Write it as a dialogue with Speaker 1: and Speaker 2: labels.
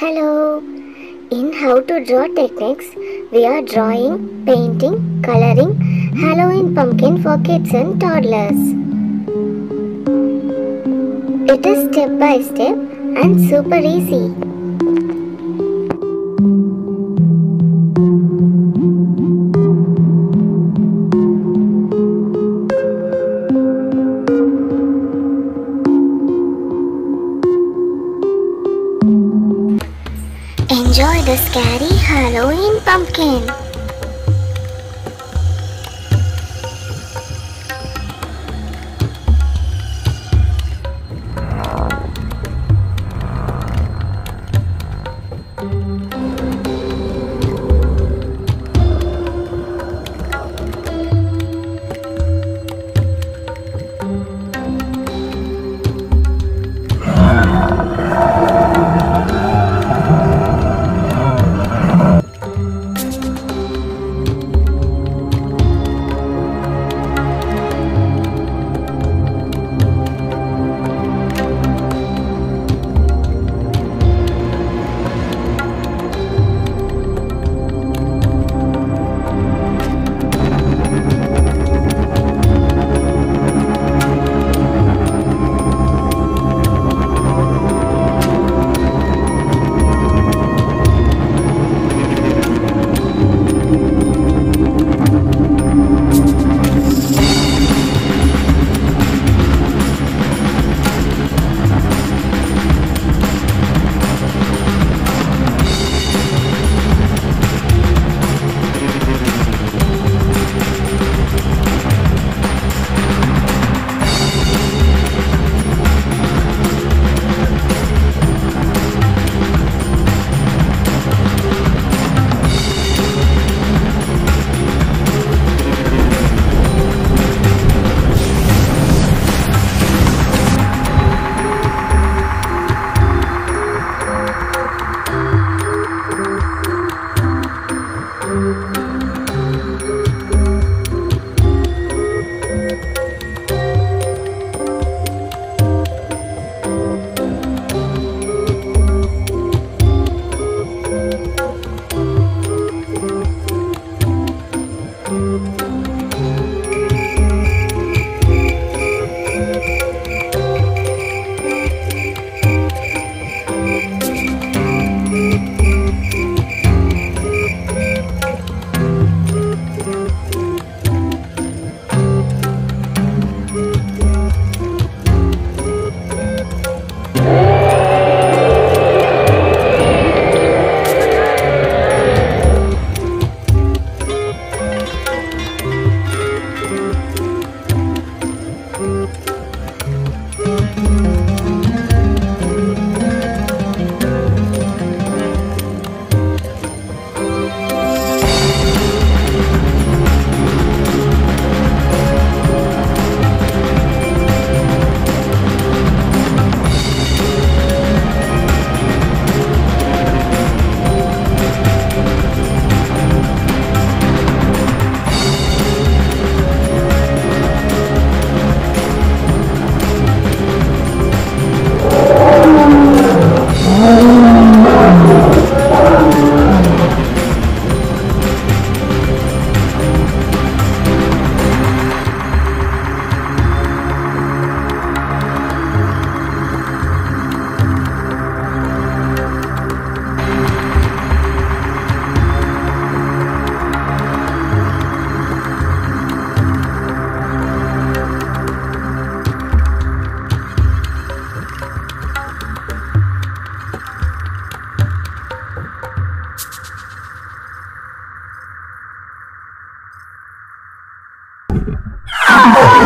Speaker 1: Hello! In How to Draw Techniques, we are drawing, painting, coloring Halloween pumpkin for kids and toddlers. It is step by step and super easy. The scary Halloween pumpkin. you. Yeah. Ah!